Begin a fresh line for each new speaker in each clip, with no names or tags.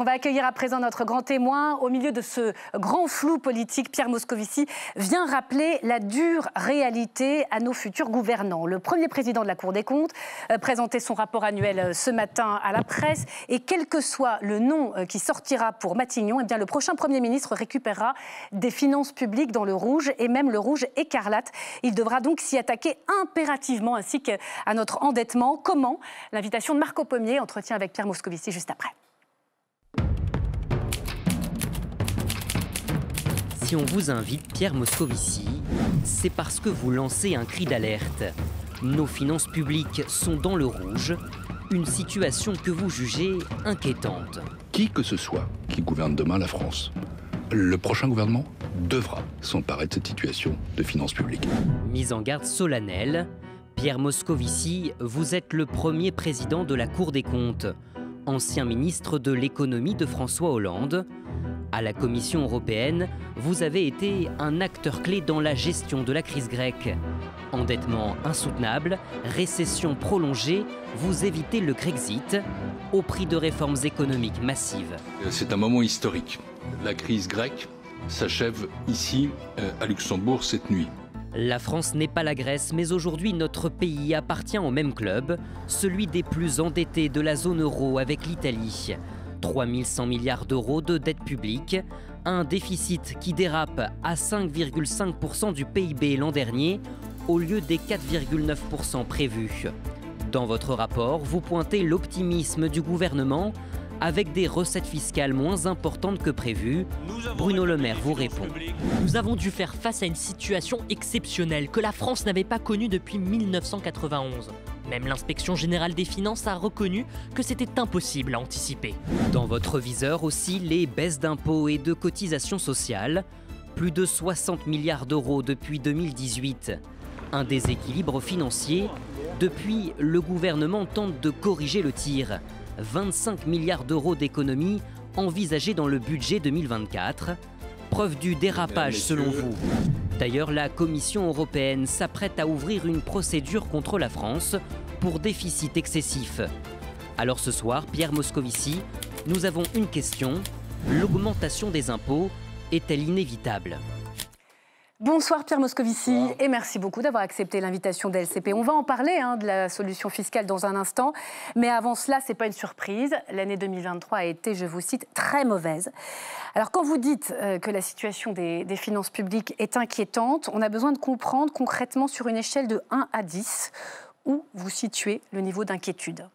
qu'on va accueillir à présent notre grand témoin. Au milieu de ce grand flou politique, Pierre Moscovici vient rappeler la dure réalité à nos futurs gouvernants. Le premier président de la Cour des comptes euh, présentait son rapport annuel euh, ce matin à la presse et quel que soit le nom euh, qui sortira pour Matignon, eh bien, le prochain Premier ministre récupérera des finances publiques dans le rouge et même le rouge écarlate. Il devra donc s'y attaquer impérativement ainsi qu'à notre endettement. Comment? L'invitation de Marco Pommier, entretien avec Pierre Moscovici juste après.
Si on vous invite Pierre Moscovici, c'est parce que vous lancez un cri d'alerte. Nos finances publiques sont dans le rouge, une situation que vous jugez inquiétante.
Qui que ce soit qui gouverne demain la France, le prochain gouvernement devra s'emparer de cette situation de finances publiques.
Mise en garde solennelle, Pierre Moscovici, vous êtes le premier président de la Cour des comptes, ancien ministre de l'économie de François Hollande. À la Commission européenne, vous avez été un acteur clé dans la gestion de la crise grecque. Endettement insoutenable, récession prolongée, vous évitez le Grexit au prix de réformes économiques massives.
C'est un moment historique. La crise grecque s'achève ici, euh, à Luxembourg, cette nuit.
La France n'est pas la Grèce, mais aujourd'hui notre pays appartient au même club, celui des plus endettés de la zone euro avec l'Italie. 3100 milliards d'euros de dette publique, un déficit qui dérape à 5,5% du PIB l'an dernier au lieu des 4,9% prévus. Dans votre rapport, vous pointez l'optimisme du gouvernement avec des recettes fiscales moins importantes que prévues. Bruno Le Maire vous répond.
Nous avons dû faire face à une situation exceptionnelle que la France n'avait pas connue depuis 1991. Même l'inspection générale des finances a reconnu que c'était impossible à anticiper.
Dans votre viseur aussi les baisses d'impôts et de cotisations sociales. Plus de 60 milliards d'euros depuis 2018. Un déséquilibre financier. Depuis, le gouvernement tente de corriger le tir. 25 milliards d'euros d'économies envisagées dans le budget 2024. Preuve du dérapage selon vous. D'ailleurs, la Commission européenne s'apprête à ouvrir une procédure contre la France pour déficit excessif. Alors ce soir, Pierre Moscovici, nous avons une question. L'augmentation des impôts est-elle inévitable?
Bonsoir Pierre Moscovici et merci beaucoup d'avoir accepté l'invitation d'LCP. On va en parler hein, de la solution fiscale dans un instant, mais avant cela, c'est pas une surprise. L'année 2023 a été, je vous cite, très mauvaise. Alors quand vous dites euh, que la situation des, des, finances publiques est inquiétante, on a besoin de comprendre concrètement sur une échelle de 1 à 10 où vous situez le niveau d'inquiétude.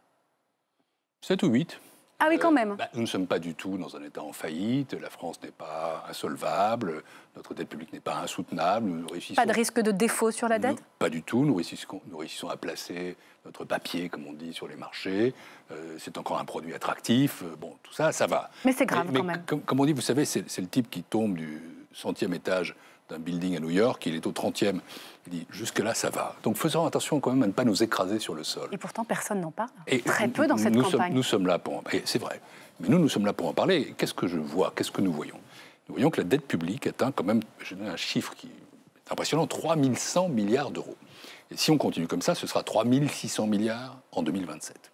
7 ou 8.
Ah oui, quand même. Euh,
bah, nous ne sommes pas du tout dans un État en faillite. La France n'est pas insolvable. Notre dette publique n'est pas insoutenable. Nous
réussissons... Pas de risque de défaut sur la dette
Pas du tout. Nous réussissons, nous réussissons, à placer notre papier, comme on dit, sur les marchés. Euh, c'est encore un produit attractif. Euh, bon, tout ça, ça va.
Mais c'est grave quand même.
Comme, comme, on dit, vous savez, c'est le type qui tombe du centième étage d'un building à New York, il est au 30e. Il dit jusque-là, ça va. Donc faisons attention quand même à ne pas nous écraser sur le sol.
Et pourtant, personne n'en parle. Et Très peu dans cette
nous
campagne.
Sommes, nous sommes là pour en parler. C'est vrai. Mais nous, nous sommes là pour en parler. Qu'est-ce que je vois? Qu'est-ce que nous voyons? Nous voyons que la dette publique atteint quand même, je donne un chiffre qui est impressionnant, 3100 milliards d'euros. Et si on continue comme ça, ce sera 3600 milliards en 2027.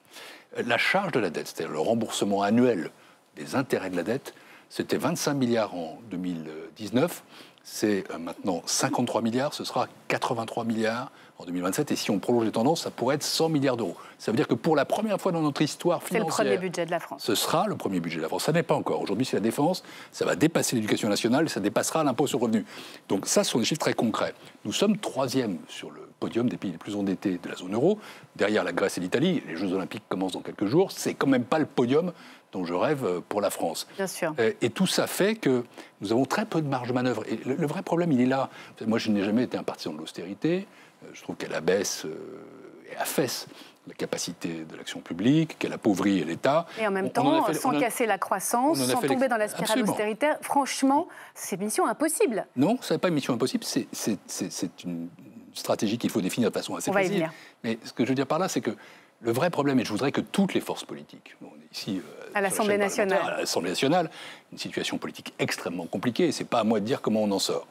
La charge de la dette, c'est-à-dire le remboursement annuel des intérêts de la dette, c'était 25 milliards en 2019 c'est euh, maintenant 53 milliards, ce sera 83 milliards en 2027. Et si on prolonge les tendances, ça pourrait être 100 milliards d'euros. Ça veut dire que pour la première fois dans notre histoire financière...
C'est le premier budget de la France.
Ce sera le premier budget de la France. Ça n'est pas encore. Aujourd'hui, c'est la défense. Ça va dépasser l'éducation nationale. Ça dépassera l'impôt sur le revenu. Donc ça, ce sont des chiffres très concrets. Nous sommes troisième sur le podium des pays les plus endettés de la zone euro. Derrière la Grèce et l'Italie, les Jeux Olympiques commencent dans quelques jours. C'est quand même pas le podium dont je rêve euh, pour la France.
Bien sûr.
Et, tout ça fait que nous avons très peu de marge de manœuvre. Et le, vrai problème, il est là. Moi, je n'ai jamais été un partisan de l'austérité. Euh, je trouve qu'elle abaisse euh, et affaisse la capacité de l'action publique, qu'elle appauvrit l'État.
Et en même temps, sans casser la croissance, sans tomber dans la spirale austéritaire, franchement, c'est mission impossible.
Non, ce n'est pas une mission impossible, c'est une stratégie qu'il faut définir de façon assez
On
facile. Mais ce que je veux dire par là, c'est que le vrai problème, et je voudrais que toutes les forces politiques, on est ici
euh, à l'Assemblée nationale,
à l'Assemblée nationale, une situation politique extrêmement compliquée, et c'est pas à moi de dire comment on en sort.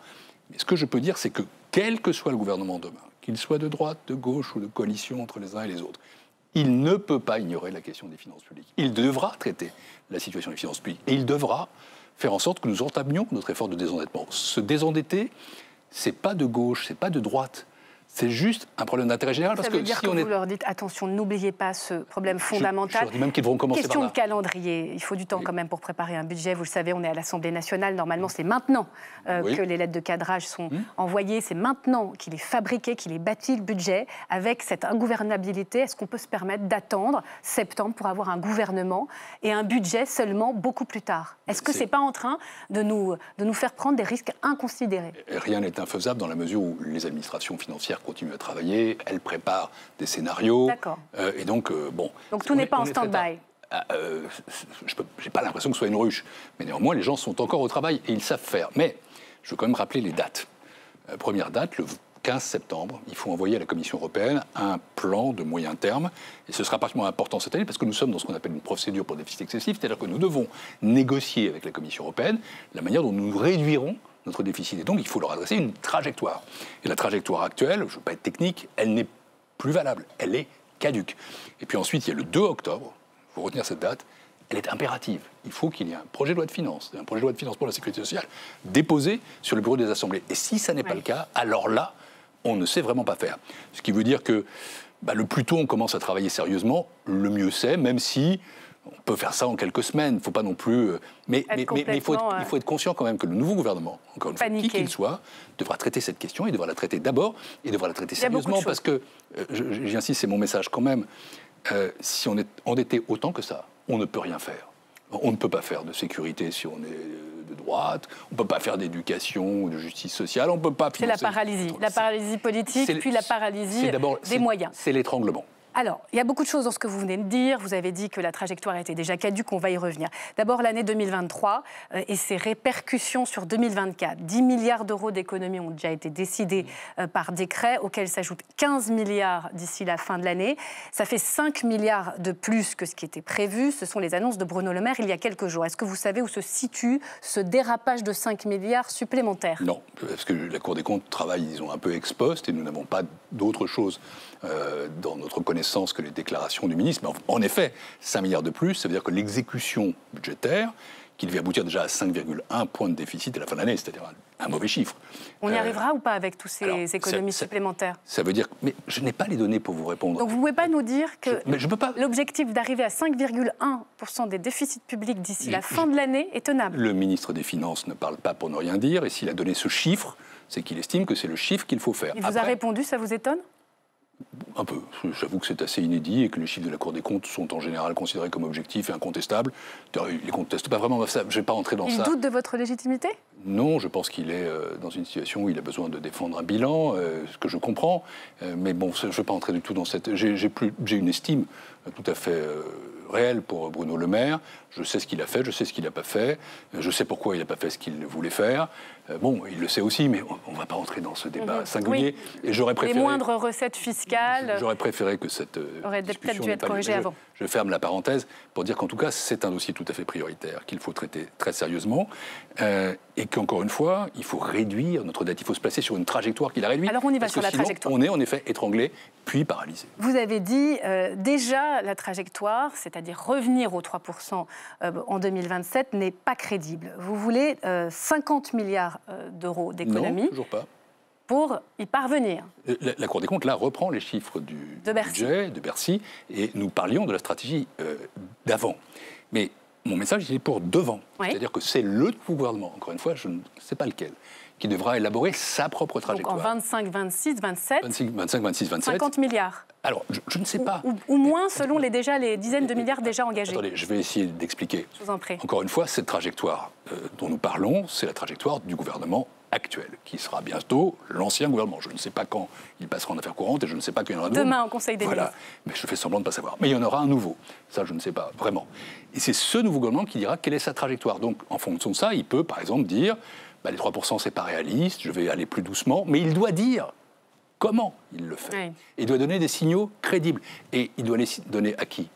Mais ce que je peux dire, c'est que quel que soit le gouvernement demain, qu'il soit de droite, de gauche ou de coalition entre les uns et les autres, il ne peut pas ignorer la question des finances publiques. Il devra traiter la situation des finances publiques. Et il devra faire en sorte que nous entamions notre effort de désendettement. Se désendetter, c'est pas de gauche, c'est pas de droite. C'est juste un problème d'intérêt général.
Ça
parce
veut
que
dire
si
que
on
vous
est...
leur dites attention, n'oubliez pas ce problème fondamental.
Je, je même qu'ils devront commencer
Question
par
de
là.
calendrier. Il faut du temps
Oui.
quand même pour préparer un budget. Vous le savez, on est à l'Assemblée nationale. Normalement, c'est maintenant euh,
Oui.
que les lettres de cadrage sont
Hmm.
envoyées. C'est maintenant qu'il est fabriqué, qu'il est bâti le budget. Avec cette ingouvernabilité, est-ce qu'on peut se permettre d'attendre septembre pour avoir un gouvernement et un budget seulement beaucoup plus tard? Est-ce que
C'est-
c'est pas en train de nous, de nous faire prendre des risques inconsidérés?
Rien n'est infaisable dans la mesure où les administrations financières continuent à travailler, elles préparent des scénarios.
D'accord.
Euh, et donc, euh, bon.
Donc tout n'est
est-
pas en stand-by.
Ah, euh, je n'ai pas l'impression que ce soit une ruche. Mais néanmoins, les gens sont encore au travail et ils savent faire. Mais je veux quand même rappeler les dates. Euh, première date, le 15 septembre, il faut envoyer à la Commission européenne un plan de moyen terme. Et ce sera particulièrement important cette année parce que nous sommes dans ce qu'on appelle une procédure pour déficit excessif, c'est-à-dire que nous devons négocier avec la Commission européenne la manière dont nous réduirons notre déficit. Et donc, il faut leur adresser une trajectoire. Et la trajectoire actuelle, je ne veux pas être technique, elle n'est plus valable, elle est caduque. Et puis ensuite, il y a le 2 octobre, il faut retenir cette date, elle est impérative. Il faut qu'il y ait un projet de loi de finances, un projet de loi de finances pour la sécurité sociale, déposé sur le bureau des assemblées. Et si ça n'est pas le cas, alors là, on ne sait vraiment pas faire. Ce qui veut dire que bah, le plus tôt on commence à travailler sérieusement, le mieux c'est, même si on peut faire ça en quelques semaines. Il ne faut pas non plus. euh, Mais, mais- mais- mais il, faut être,
complètement,
il faut être conscient quand même que le nouveau gouvernement, encore une fois, qui qu'il soit, devra traiter cette question. Il devra la traiter d'abord et devra la traiter sérieusement parce que, euh, j'insiste, c'est mon message quand même. euh, si on est endetté autant que ça, on ne peut rien faire. On ne peut pas faire de sécurité si on est euh, de droite, on ne peut pas faire d'éducation ou de justice sociale, on ne peut pas
C'est la paralysie. La paralysie politique, puis la paralysie des moyens.
C'est l'étranglement.
Alors, il y a beaucoup de choses dans ce que vous venez de dire. Vous avez dit que la trajectoire était déjà caduque, on va y revenir. D'abord, l'année 2023 euh, et ses répercussions sur 2024. 10 milliards d'euros d'économies ont déjà été décidés euh, par décret, auxquels s'ajoutent 15 milliards d'ici la fin de l'année. Ça fait 5 milliards de plus que ce qui était prévu. Ce sont les annonces de Bruno Le Maire il y a quelques jours. Est-ce que vous savez où se situe ce dérapage de 5 milliards supplémentaires?
Non, parce que la Cour des comptes travaille, disons, un peu ex post et nous n'avons pas d'autre chose euh, dans notre connaissance que les déclarations du ministre. Mais en, effet, 5 milliards de plus, ça veut dire que l'exécution budgétaire, qui devait aboutir déjà à 5,1 points de déficit à la fin de l'année, c'est-à-dire un, mauvais chiffre.
On y
Euh,
arrivera ou pas avec tous ces
alors,
économies supplémentaires
Ça veut dire. Mais je n'ai pas les données pour vous répondre.
Donc vous ne pouvez pas nous dire que l'objectif d'arriver à 5,1% des déficits publics d'ici la fin de l'année est tenable.
Le ministre des Finances ne parle pas pour ne rien dire, et s'il a donné ce chiffre, c'est qu'il estime que c'est le chiffre qu'il faut faire.
Il vous a
Après-
répondu, ça vous étonne?
Un peu. J'avoue que c'est assez inédit et que les chiffres de la Cour des comptes sont en général considérés comme objectifs et incontestables. D'ailleurs, Il les conteste pas vraiment. Ça, Je ne vais pas entrer dans
Il
ça.
doute de votre légitimité?
Non, je pense qu'il est euh, dans une situation où il a besoin de défendre un bilan, euh, ce que je comprends. Euh, mais bon, je ne vais pas entrer du tout dans cette. J'ai une estime tout à fait euh, réelle pour Bruno Le Maire. Je sais ce qu'il a fait, je sais ce qu'il n'a pas fait. Euh, Je sais pourquoi il n'a pas fait ce qu'il voulait faire. Euh, bon, il le sait aussi, mais on ne va pas entrer dans ce débat
Mhm.
singulier. Et j'aurais
Les
préféré.
moindres recettes fiscales.
J'aurais préféré que cette
Aurait peut-être dû être corrigée
Je-
avant.
Je ferme la parenthèse pour dire qu'en tout cas, c'est un dossier tout à fait prioritaire, qu'il faut traiter très sérieusement, euh, et qu'encore une fois, il faut réduire notre dette. Il faut se placer sur une trajectoire qui la réduit.
Alors on y va
parce
sur
que
la
sinon,
trajectoire.
On est en effet étranglé, puis paralysé.
Vous avez dit euh, déjà la trajectoire, c'est-à-dire revenir aux 3% euh, en 2027, n'est pas crédible. Vous voulez euh, 50 milliards euh, d'euros
Non,
d'économies
toujours pas.
pour y parvenir.
La, la Cour des comptes, là, reprend les chiffres du,
De
budget, de Bercy, et nous parlions de la stratégie euh, d'avant. Mais mon message, il est pour devant.
Oui.
C'est-à-dire que c'est le gouvernement, encore une fois, je ne sais pas lequel, qui devra élaborer sa propre
Donc
trajectoire.
en 25, 26, 27,
25, 25, 26, 27.
50 milliards.
Alors, je, je ne sais pas.
ou- ou moins selon les, déjà les dizaines de milliards déjà engagés.
Attendez, je vais essayer d'expliquer.
Je vous en prie.
Encore une fois, cette trajectoire euh, dont nous parlons, c'est la trajectoire du gouvernement actuel, qui sera bientôt l'ancien gouvernement. Je ne sais pas quand il passera en affaires courantes et je ne sais pas quand il y en aura.
Demain, au Conseil des
Voilà,
ministres.
mais je fais semblant de ne pas savoir. Mais il y en aura un nouveau. Ça, je ne sais pas vraiment. Et c'est ce nouveau gouvernement qui dira quelle est sa trajectoire. Donc, en fonction de ça, il peut, par exemple, dire bah, les 3%, c'est pas réaliste, je vais aller plus doucement. Mais il doit dire comment il le fait. Il doit donner des signaux crédibles. Et il doit les donner à qui?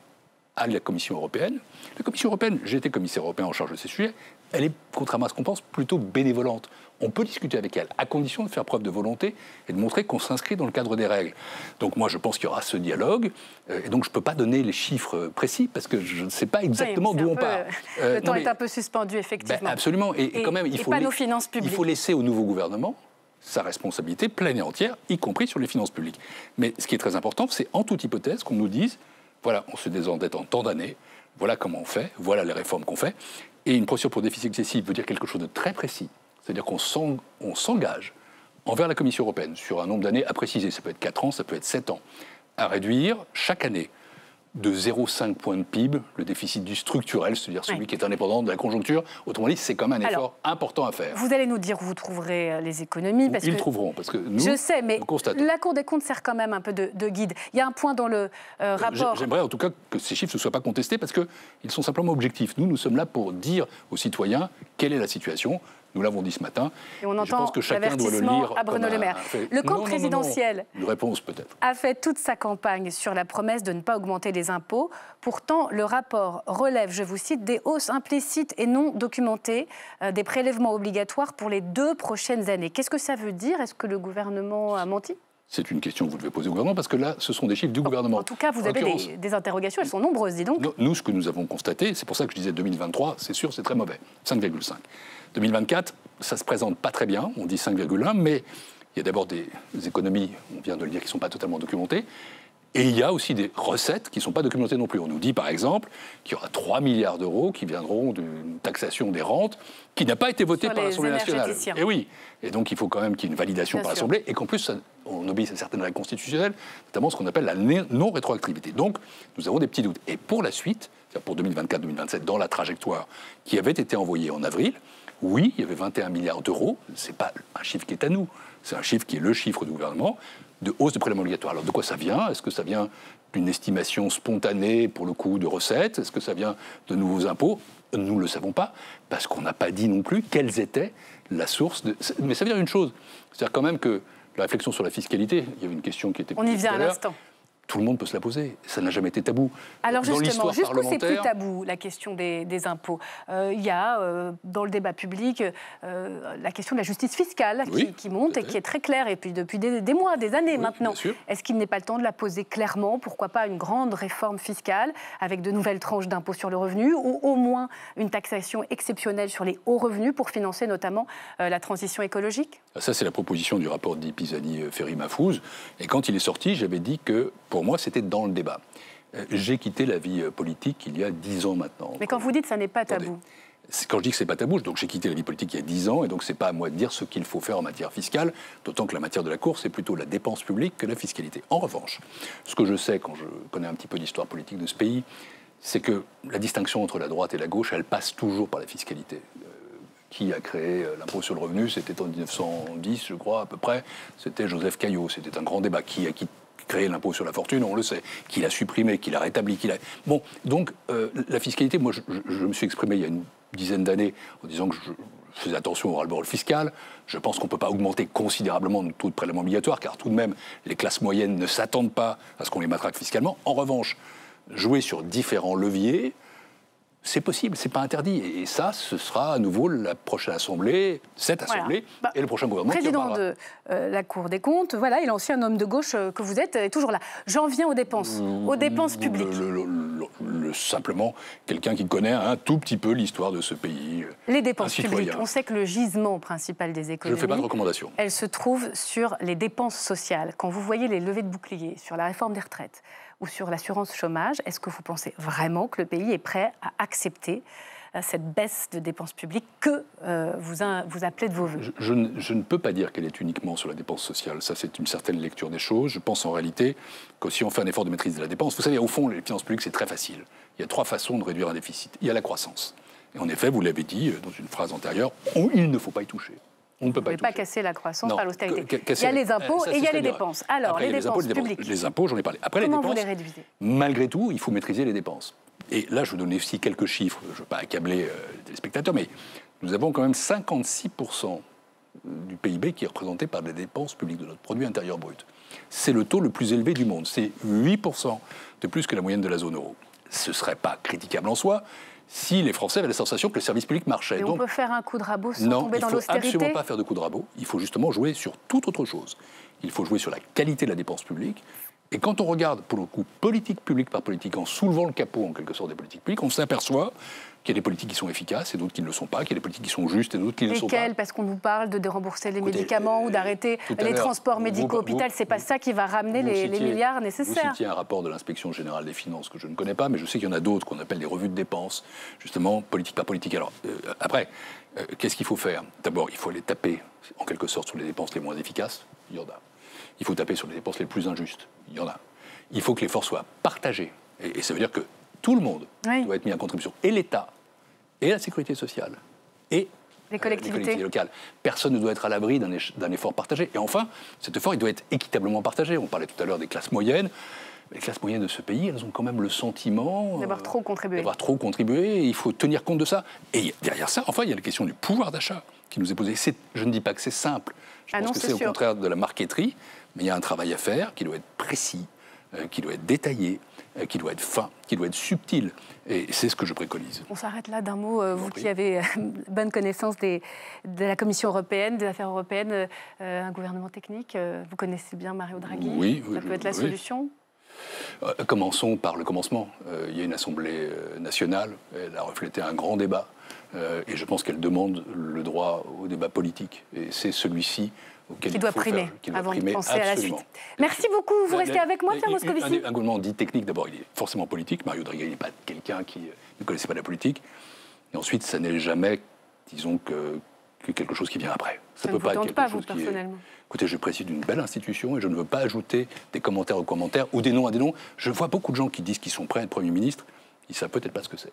À la Commission européenne. La Commission européenne, j'ai été commissaire européen en charge de ces sujets, elle est, contrairement à ce qu'on pense, plutôt bénévolente. On peut discuter avec elle, à condition de faire preuve de volonté et de montrer qu'on s'inscrit dans le cadre des règles. Donc moi, je pense qu'il y aura ce dialogue. Euh, et donc je ne peux pas donner les chiffres précis parce que je ne sais pas exactement d'où on part.
Euh, le temps est un peu suspendu, effectivement.
Ben, absolument. Et, quand même, il faut, il faut laisser au nouveau gouvernement sa responsabilité pleine et entière, y compris sur les finances publiques. Mais ce qui est très important, c'est en toute hypothèse qu'on nous dise, voilà, on se désendette en tant d'années, voilà comment on fait, voilà les réformes qu'on fait. Et une procédure pour déficit excessif veut dire quelque chose de très précis. C'est-à-dire qu'on s'engage envers la Commission européenne sur un nombre d'années à préciser. Ça peut être 4 ans, ça peut être 7 ans, à réduire chaque année de 0,5 points de PIB le déficit du structurel, c'est-à-dire celui qui est indépendant de la conjoncture. Autrement dit, c'est quand même un effort important à faire.
Vous allez nous dire où vous trouverez euh, les économies.
Parce Ils trouveront, parce que nous,
Je sais, mais la Cour des comptes sert quand même un peu de, guide. Il y a un point dans le euh, rapport...
J'aimerais en tout cas que ces chiffres ne soient pas contestés, parce qu'ils sont simplement objectifs. Nous, nous sommes là pour dire aux citoyens quelle est la situation, nous l'avons dit ce matin.
Et on entend je pense que chacun doit le lire à Bruno Le Maire. Le camp présidentiel
réponse
a fait toute sa campagne sur la promesse de ne pas augmenter les impôts. Pourtant, le rapport relève, je vous cite, des hausses implicites et non documentées euh, des prélèvements obligatoires pour les deux prochaines années. Qu'est-ce que ça veut dire? Est-ce que le gouvernement a menti?
C'est une question que vous devez poser au gouvernement, parce que là, ce sont des chiffres du gouvernement.
En tout cas, vous avez des, interrogations, elles sont nombreuses, dis donc.
Nous, ce que nous avons constaté, c'est pour ça que je disais 2023, c'est sûr, c'est très mauvais, 5,5. 2024, ça se présente pas très bien, on dit 5,1, mais il y a d'abord des économies, on vient de le dire, qui ne sont pas totalement documentées. Et il y a aussi des recettes qui ne sont pas documentées non plus. On nous dit par exemple qu'il y aura 3 milliards d'euros qui viendront d'une taxation des rentes qui n'a pas été votée par l'Assemblée nationale. Et oui. Et donc il faut quand même qu'il y ait une validation par l'Assemblée et qu'en plus on obéisse à certaines règles constitutionnelles, notamment ce qu'on appelle la non-rétroactivité. Donc nous avons des petits doutes. Et pour la suite, pour 2024-2027, dans la trajectoire qui avait été envoyée en avril, oui, il y avait 21 milliards d'euros. Ce n'est pas un chiffre qui est à nous. C'est un chiffre qui est le chiffre du gouvernement de hausse de prélèvements obligatoires. Alors de quoi ça vient? Est-ce que ça vient d'une estimation spontanée pour le coût de recettes? Est-ce que ça vient de nouveaux impôts? Nous ne le savons pas, parce qu'on n'a pas dit non plus quelles étaient la source de... Mais ça veut dire une chose, c'est-à-dire quand même que la réflexion sur la fiscalité, il y avait une question qui était...
On y vient à l'instant
tout le monde peut se la poser. Ça n'a jamais été tabou.
Alors justement, jusqu'où c'est plus tabou, la question des, impôts euh, Il y a, euh, dans le débat public, euh, la question de la justice fiscale qui, monte et qui est très claire, et puis depuis des, mois, des années maintenant. Est-ce qu'il n'est pas le temps de la poser clairement Pourquoi pas une grande réforme fiscale avec de nouvelles tranches d'impôts sur le revenu, ou au moins une taxation exceptionnelle sur les hauts revenus pour financer notamment la transition écologique?
Ça, c'est la proposition du rapport d'Ipisani-Ferry-Mafouz. Et quand il est sorti, j'avais dit que pour moi, c'était dans le débat. Euh, j'ai quitté la vie euh, politique il y a dix ans maintenant.
Mais quand vous dites que ça n'est pas tabou
quand je dis que c'est pas tabou, donc j'ai quitté la vie politique il y a dix ans, et donc c'est pas à moi de dire ce qu'il faut faire en matière fiscale, d'autant que la matière de la Cour, c'est plutôt la dépense publique que la fiscalité. En revanche, ce que je sais quand je connais un petit peu l'histoire politique de ce pays, c'est que la distinction entre la droite et la gauche, elle passe toujours par la fiscalité. Euh, qui a créé l'impôt sur le revenu C'était en 1910, je crois, à peu près. C'était Joseph Caillot. C'était un grand débat. Qui a, qui créé l'impôt sur la fortune, on le sait, qu'il a supprimé, qu'il a rétabli, qu'il a... Bon, donc euh, la fiscalité, moi je, me suis exprimé il y a une dizaine d'années en disant que je faisais attention au ras-le-bol fiscal. Je pense qu'on ne peut pas augmenter considérablement le taux de prélèvement obligatoire, car tout de même, les classes moyennes ne s'attendent pas à ce qu'on les matraque fiscalement. En revanche, jouer sur différents leviers, c'est possible, c'est pas interdit. Et ça, ce sera à nouveau la prochaine assemblée, cette assemblée, bah, et le prochain gouvernement.
Président de euh, la Cour des comptes, voilà, il est aussi un homme de gauche euh, que vous êtes, est toujours là. J'en viens aux dépenses, mmh, aux dépenses publiques.
simplement, quelqu'un qui connaît un tout petit peu l'histoire de ce pays.
Euh, les dépenses publiques. On sait que le gisement principal des économies.
Je ne fais pas de recommandation.
Elle se trouve sur les dépenses sociales. Quand vous voyez les levées de boucliers sur la réforme des retraites, ou sur l'assurance chômage. Est-ce que vous pensez vraiment que le pays est prêt à accepter euh, cette baisse de dépenses publiques que euh, vous, vous, appelez de vos voeux?
Je, ne, peux pas dire qu'elle est uniquement sur la dépense sociale. Ça, c'est une certaine lecture des choses. Je pense en réalité que si on fait un effort de maîtrise de la dépense, vous savez, au fond, les finances publiques, c'est très facile. Il y a trois façons de réduire un déficit. Il y a la croissance. Et en effet, vous l'avez dit euh, dans une phrase antérieure, il ne faut pas y toucher.
On ne peut pas, casser la croissance par l'austérité. Il y a les impôts et il y a les dépenses. Alors, les, dépenses publiques.
Les impôts, j'en ai parlé. Après,
Comment
les
dépenses, vous les réduisez?
Malgré tout, il faut maîtriser les dépenses. Et là, je vous donner aussi quelques chiffres. Je ne veux pas accabler euh, les téléspectateurs, mais nous avons quand même 56% du PIB qui est représenté par les dépenses publiques de notre produit intérieur brut. C'est le taux le plus élevé du monde. C'est 8% de plus que la moyenne de la zone euro. ce ne serait pas critiquable en soi si les Français avaient la sensation que le service public marchait.
Mais on peut faire un coup de rabot sans tomber dans l'austérité
Non, il faut absolument pas faire de coup de rabot. Il faut justement jouer sur toute autre chose. Il faut jouer sur la qualité de la dépense publique. Et quand on regarde, pour le coup, politique publique par politique, en soulevant le capot, en quelque sorte, des politiques publiques, on s'aperçoit qu'il y a des politiques qui sont efficaces et d'autres qui ne le sont pas, qu'il y a des politiques qui sont justes et d'autres qui ne le sont pas.
Parce qu'on nous parle de dérembourser les médicaments ou d'arrêter les transports médicaux-hôpital, c'est pas ça qui va ramener les, milliards nécessaires.
Vous citiez un rapport de l'inspection générale des finances que je ne connais pas, mais je sais qu'il y en a d'autres qu'on appelle des revues de dépenses, justement, politique par politique. Alors, euh, après, euh, qu'est-ce qu'il faut faire? D'abord, il faut aller taper, en quelque sorte, sur les dépenses les moins efficaces. Il y en a. Il faut taper sur les dépenses les plus injustes. Il y en a. Il faut que l'effort soit partagé. Et, ça veut dire que tout le monde doit être mis en contribution. Et l'État, et la sécurité sociale, et
les collectivités.
locales. Personne ne doit être à l'abri d'un effort partagé. Et enfin, cet effort, il doit être équitablement partagé. On parlait tout à l'heure des classes moyennes. Les classes moyennes de ce pays, elles ont quand même le sentiment
d'avoir trop contribué.
D'avoir trop contribué. Et il faut tenir compte de ça. Et derrière ça, enfin, il y a la question du pouvoir d'achat qui nous est posée. Je ne dis pas que c'est simple. Je ah pense que c'est au contraire de la marqueterie. Mais il y a un travail à faire qui doit être précis, euh, qui doit être détaillé, euh, qui doit être fin, qui doit être subtil. Et c'est ce que je préconise.
On s'arrête là d'un mot. Euh, vous qui avez bonne connaissance des, de la Commission européenne, des affaires européennes, un gouvernement technique, vous connaissez bien Mario Draghi.
Oui,
Ça peut être la solution
Commençons par le commencement. il y a une Assemblée nationale, elle a reflété un grand débat, et je pense qu'elle demande le droit au débat politique. Et c'est celui-ci
qui doit primer avant de penser à la suite. Merci beaucoup. Vous restez avec moi, Pierre Moscovici.
Un, gouvernement dit technique, d'abord, il est forcément politique. Mario Draghi n'est pas quelqu'un qui ne connaissait pas la politique. Et ensuite, ça n'est jamais, disons, que, quelque chose qui vient après.
Ça, ne peut pas être quelque pas, chose vous, personnellement.
Écoutez, je préside une belle institution et je ne veux pas ajouter des commentaires aux commentaires ou des noms à des noms. Je vois beaucoup de gens qui disent qu'ils sont prêts à être Premier ministre. Ils ne savent peut-être pas ce que c'est.